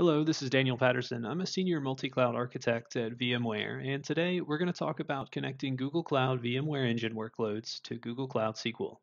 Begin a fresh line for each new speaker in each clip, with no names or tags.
Hello, this is Daniel Patterson. I'm a senior multi-cloud architect at VMware, and today we're going to talk about connecting Google Cloud VMware Engine workloads to Google Cloud SQL.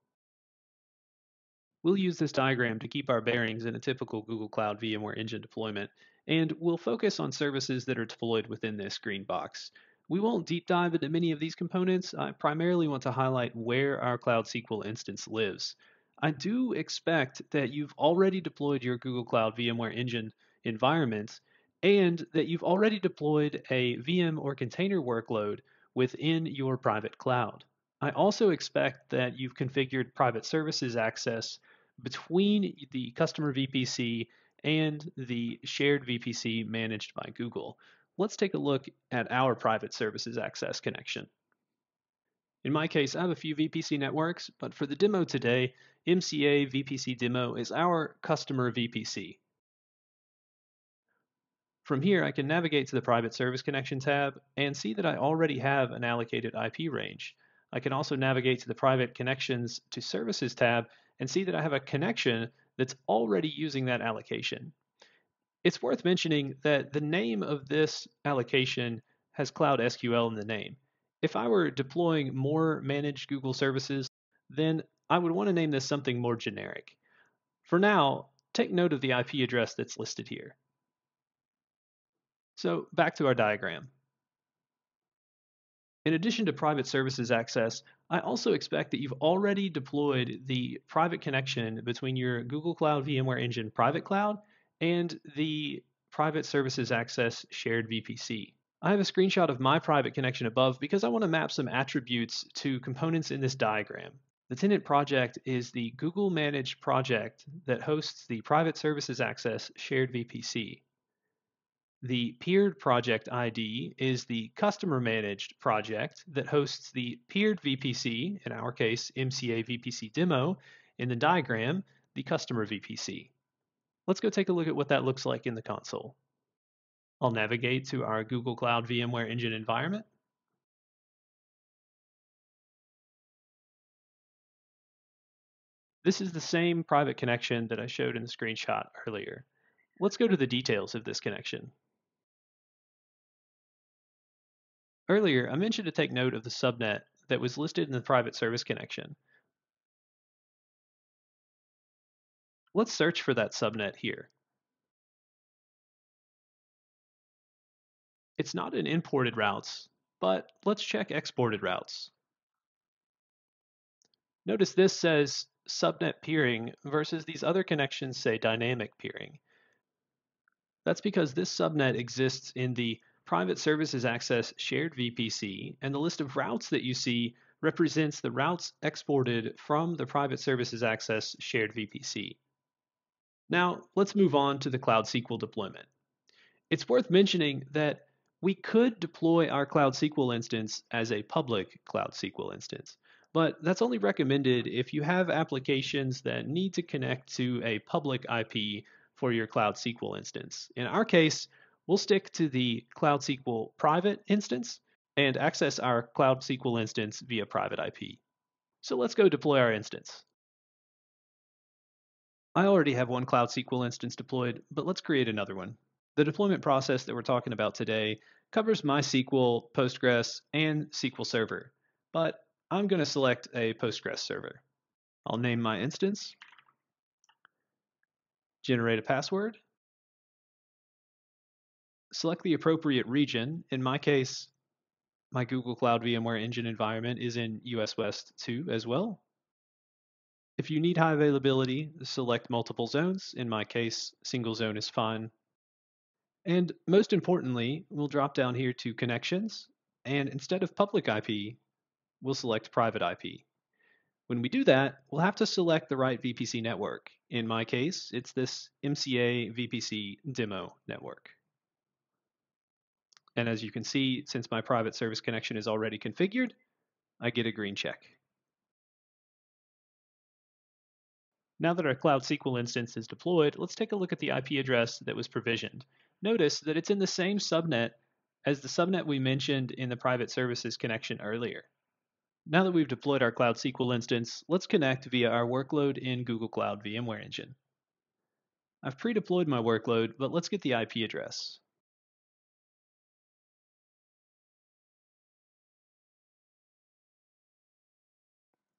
We'll use this diagram to keep our bearings in a typical Google Cloud VMware Engine deployment, and we'll focus on services that are deployed within this green box. We won't deep dive into many of these components. I primarily want to highlight where our Cloud SQL instance lives. I do expect that you've already deployed your Google Cloud VMware Engine environment and that you've already deployed a VM or container workload within your private cloud. I also expect that you've configured private services access between the customer VPC and the shared VPC managed by Google. Let's take a look at our private services access connection. In my case, I have a few VPC networks, but for the demo today, MCA VPC Demo is our customer VPC. From here, I can navigate to the Private Service Connection tab and see that I already have an allocated IP range. I can also navigate to the Private Connections to Services tab and see that I have a connection that's already using that allocation. It's worth mentioning that the name of this allocation has Cloud SQL in the name. If I were deploying more managed Google services, then I would want to name this something more generic. For now, take note of the IP address that's listed here. So back to our diagram. In addition to private services access, I also expect that you've already deployed the private connection between your Google Cloud VMware Engine private cloud and the private services access shared VPC. I have a screenshot of my private connection above because I want to map some attributes to components in this diagram. The tenant project is the Google managed project that hosts the private services access shared VPC. The peered project ID is the customer managed project that hosts the peered VPC, in our case, MCA VPC demo, in the diagram, the customer VPC. Let's go take a look at what that looks like in the console. I'll navigate to our Google Cloud VMware Engine environment. This is the same private connection that I showed in the screenshot earlier. Let's go to the details of this connection. Earlier, I mentioned to take note of the subnet that was listed in the private service connection. Let's search for that subnet here. It's not in imported routes, but let's check exported routes. Notice this says subnet peering versus these other connections say dynamic peering. That's because this subnet exists in the private services access shared VPC, and the list of routes that you see represents the routes exported from the private services access shared VPC. Now, let's move on to the Cloud SQL deployment. It's worth mentioning that we could deploy our Cloud SQL instance as a public Cloud SQL instance, but that's only recommended if you have applications that need to connect to a public IP for your Cloud SQL instance. In our case, We'll stick to the Cloud SQL private instance and access our Cloud SQL instance via private IP. So let's go deploy our instance. I already have one Cloud SQL instance deployed, but let's create another one. The deployment process that we're talking about today covers MySQL, Postgres, and SQL Server, but I'm going to select a Postgres server. I'll name my instance, generate a password, select the appropriate region. In my case, my Google Cloud VMware Engine environment is in US West 2 as well. If you need high availability, select multiple zones. In my case, single zone is fine. And most importantly, we'll drop down here to connections, and instead of public IP, we'll select private IP. When we do that, we'll have to select the right VPC network. In my case, it's this MCA VPC demo network. And as you can see, since my private service connection is already configured, I get a green check. Now that our Cloud SQL instance is deployed, let's take a look at the IP address that was provisioned. Notice that it's in the same subnet as the subnet we mentioned in the private services connection earlier. Now that we've deployed our Cloud SQL instance, let's connect via our workload in Google Cloud VMware Engine. I've pre-deployed my workload, but let's get the IP address.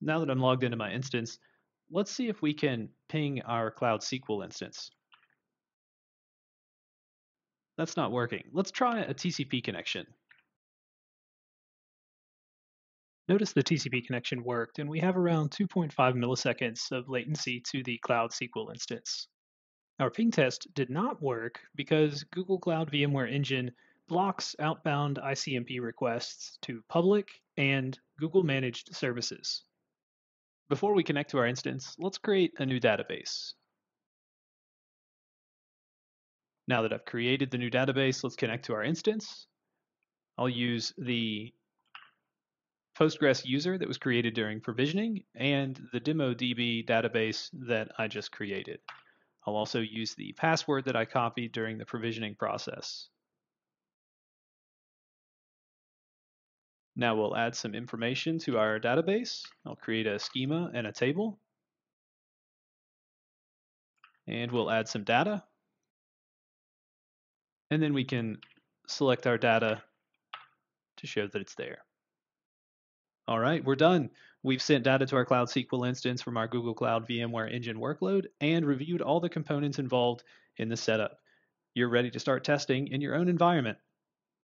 Now that I'm logged into my instance, let's see if we can ping our Cloud SQL instance. That's not working. Let's try a TCP connection. Notice the TCP connection worked, and we have around 2.5 milliseconds of latency to the Cloud SQL instance. Our ping test did not work because Google Cloud VMware Engine blocks outbound ICMP requests to public and Google managed services. Before we connect to our instance, let's create a new database. Now that I've created the new database, let's connect to our instance. I'll use the Postgres user that was created during provisioning and the DemoDB database that I just created. I'll also use the password that I copied during the provisioning process. Now we'll add some information to our database. I'll create a schema and a table. And we'll add some data. And then we can select our data to show that it's there. All right, we're done. We've sent data to our Cloud SQL instance from our Google Cloud VMware Engine workload and reviewed all the components involved in the setup. You're ready to start testing in your own environment.